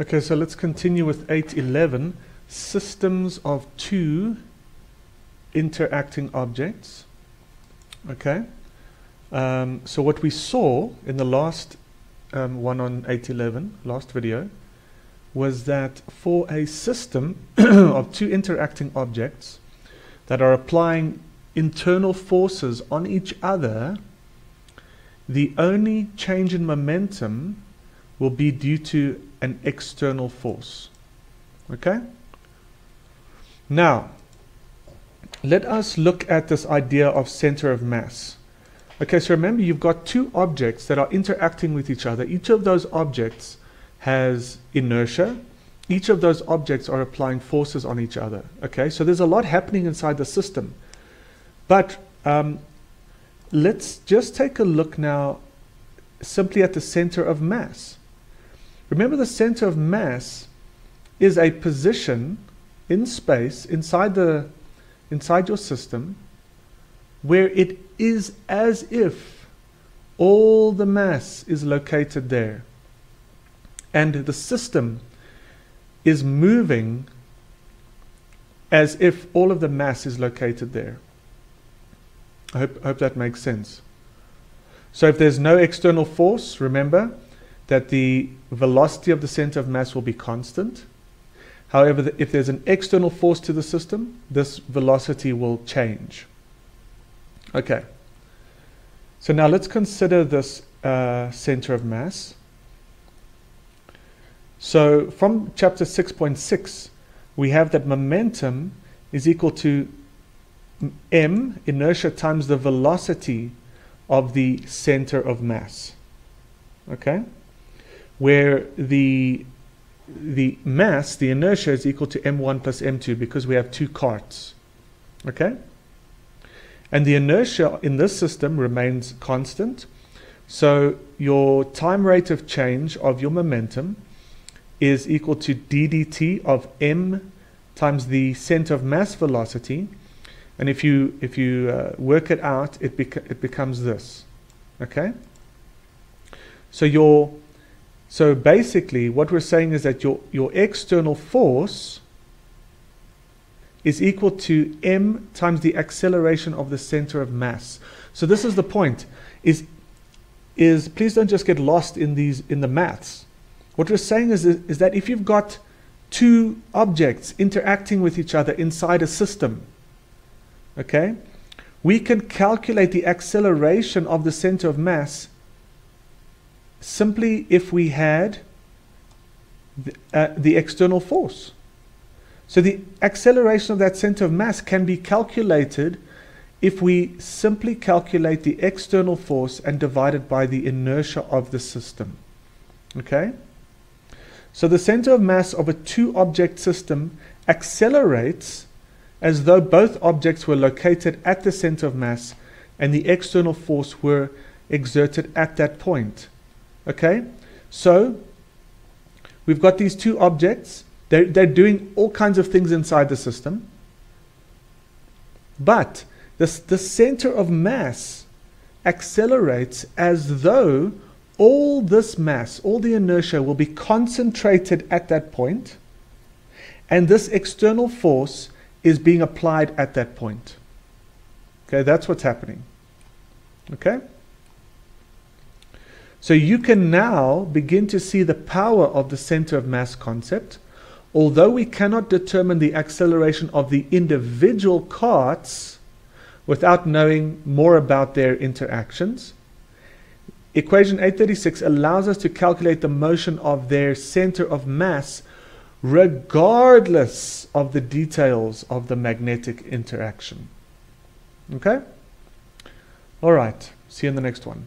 Okay, so let's continue with 811 systems of two interacting objects. Okay, um, so what we saw in the last um, one on 811, last video, was that for a system of two interacting objects that are applying internal forces on each other, the only change in momentum will be due to an external force. Okay? Now, let us look at this idea of center of mass. Okay, so remember you've got two objects that are interacting with each other. Each of those objects has inertia. Each of those objects are applying forces on each other. Okay, so there's a lot happening inside the system. But um, let's just take a look now simply at the center of mass. Remember the center of mass is a position in space inside the inside your system where it is as if all the mass is located there and the system is moving as if all of the mass is located there. I hope, hope that makes sense. So if there's no external force, remember that the velocity of the center of mass will be constant. However, if there's an external force to the system, this velocity will change. Okay. So now let's consider this uh, center of mass. So from chapter 6.6, we have that momentum is equal to m, inertia, times the velocity of the center of mass. Okay? Where the the mass, the inertia is equal to m1 plus m2 because we have two carts. Okay? And the inertia in this system remains constant. So your time rate of change of your momentum is equal to ddt of m times the center of mass velocity. And if you, if you uh, work it out, it, bec it becomes this. Okay? So your so basically what we're saying is that your, your external force is equal to m times the acceleration of the center of mass. So this is the point. Is is please don't just get lost in these in the maths. What we're saying is, is that if you've got two objects interacting with each other inside a system, okay, we can calculate the acceleration of the center of mass simply if we had the, uh, the external force. So the acceleration of that center of mass can be calculated if we simply calculate the external force and divide it by the inertia of the system. Okay? So the center of mass of a two object system accelerates as though both objects were located at the center of mass and the external force were exerted at that point. Okay? So we've got these two objects. They're, they're doing all kinds of things inside the system. But this, the center of mass accelerates as though all this mass, all the inertia will be concentrated at that point, and this external force is being applied at that point. Okay, that's what's happening. Okay? So you can now begin to see the power of the center of mass concept. Although we cannot determine the acceleration of the individual carts without knowing more about their interactions, equation 836 allows us to calculate the motion of their center of mass regardless of the details of the magnetic interaction. Okay? All right. See you in the next one.